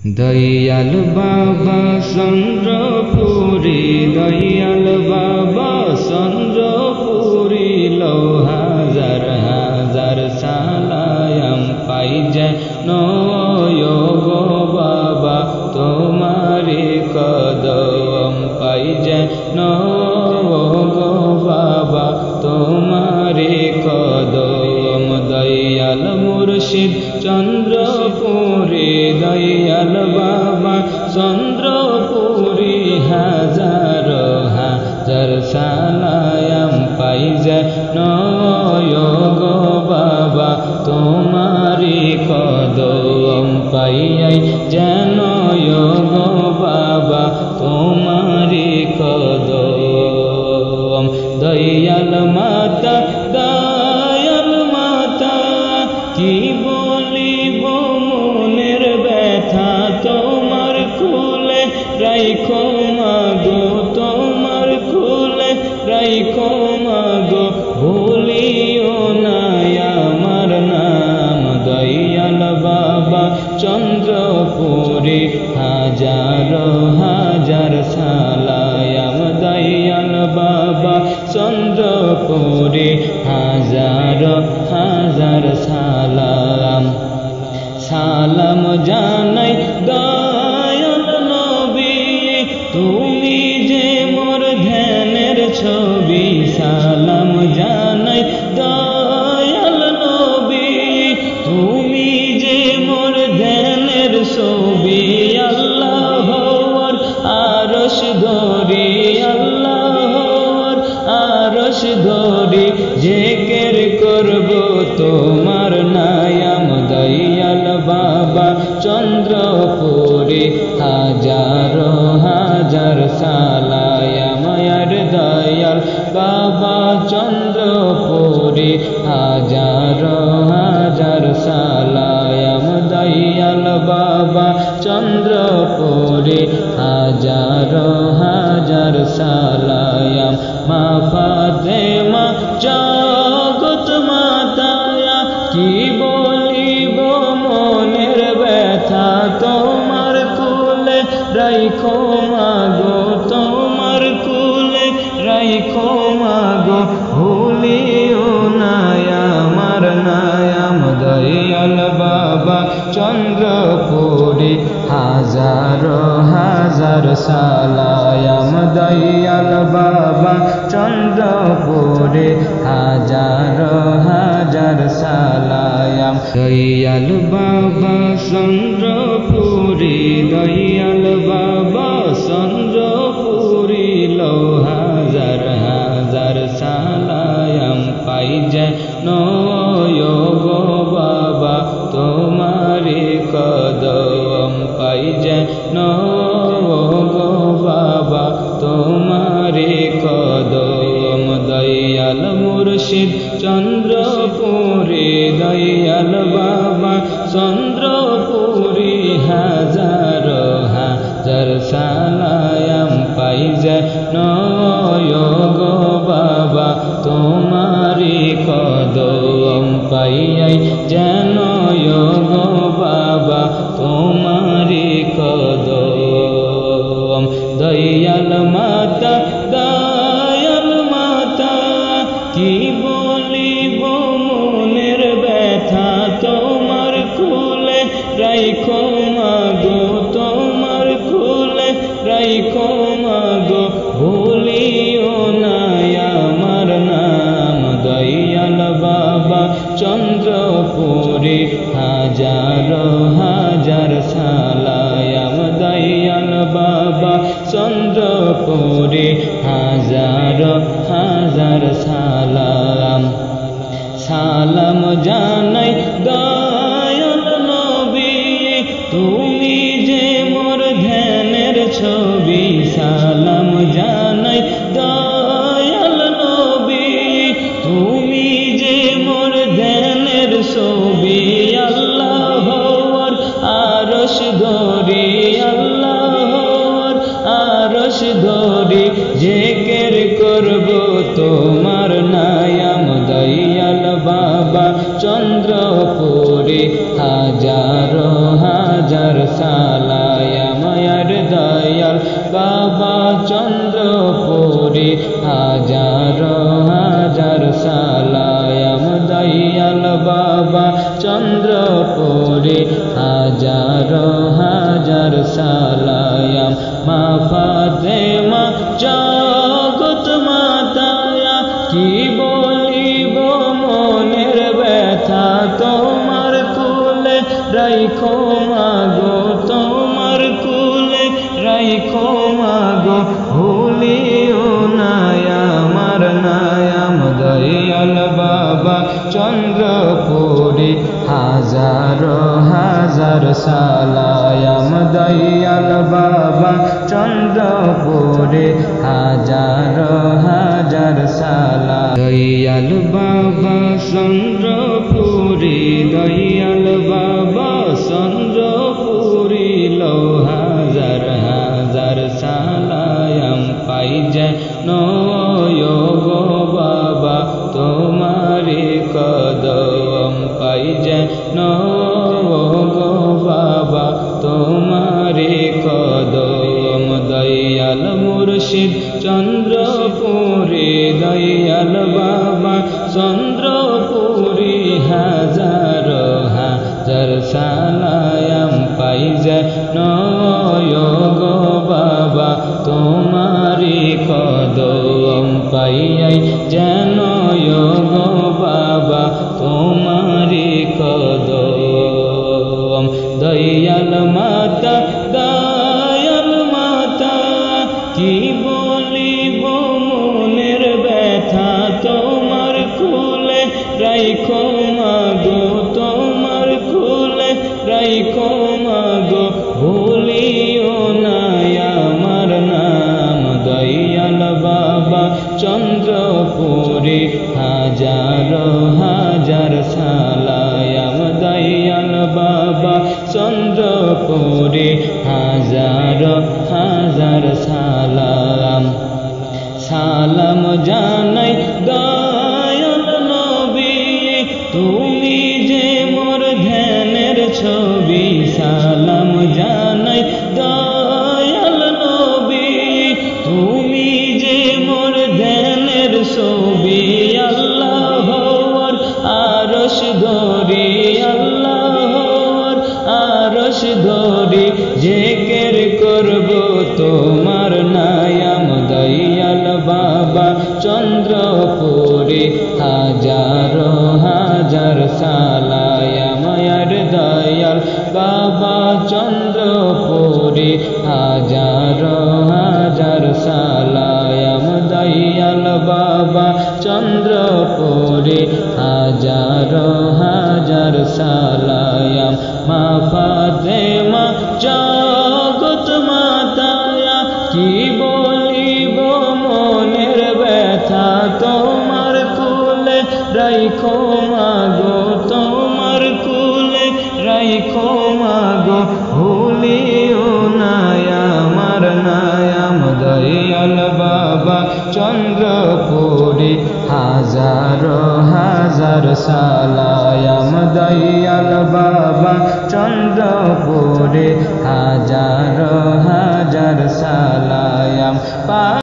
দয়াল বাবা চন্দ্রপুরী, দয়াল বাবা চন্দ্রপুরী লো হাজার হাজার সালায়াম পাই যেন গো বাবা তোমারি কদম পাই যেন গো বাবা তোমারি কদম, দয়াল মুর্শিদ চন্দ্রপুরী দয়াল বাবা চন্দ্রপুরী হাজার হাজার সালায়াম পাই যায় গো বাবা তোমারি কদম পাইয়াই চন্দ্রপুরী হাজার হাজার সালাম। সালাম জানাই দয়াল নবী, তুমি যে মোর ধ্যানের ছবি। সালাম জানাই রাইখো মাগো, তোমার কুলে রাইখো মাগো, ভুলিও নায়া আমার নায়াম দয়াল বাবা, চন্দ্রপুরী হাজার হাজার সালায়াম দয়াল বাবা, চন্দ্রপুরী হাজার হাজার সালায়াম দয়াল বাবা দয়াল গো বাবা তোমারি কদম পাইয়াই যেন গো বাবা তোমারি কদম। দয়াল মাতা দয়াল মাতা, কি হাজার হাজার সালায়াম দয়াল বাবা। চন্দ্রপুরে হাজার হাজার সালাম। সালাম জানাই দয়াল নবী। তুমি করব তোমার নায়াম দয়াল বাবা। চন্দ্রপুরে হাজার হাজার সালায়ামায়ার দয়াল বাবা। চন্দ্রপুরে হাজার হাজার সালায়াম দয়াল বাবা। চন্দ্রপুরে হাজার রাইখো মাগো, তোমার কুলে রাইখো মাগো, ভুলিও নাই আমার নায়াম দয়াল বাবা, চন্দ্রপুরী হাজার হাজার সালায়াম দয়াল বাবা, চন্দ্রপুরে হাজার হাজার সালা দয়াল বাবা, চন্দ্রপুরী পাই যেন গো বাবা, তোমারে কদম পাই যেন গো বাবা, তোমারে কদম। দয়াল মুর্শিদ চন্দ্রপুরে দয়াল আরশ ধরি, জেকের করব তোমার নায়াম দয়াল বাবা। চন্দ্রপুরী হাজার হাজার সালায়াময়ার দয়াল বাবা। চন্দ্রপুরী হাজার হাজার সালায়াম দয়াল বাবা। চন্দ্রপুরী হাজার হাজার সালায়াম মা ফাতেমা জগত মনের তোমার কুলে রাইখো মাগো দয়াল বাবা চন্দ্রপুরী হাজার হাজার সালায়াম দয়াল বাবা চন্দ্রপুরী হাজার হাজার সালায়াম পা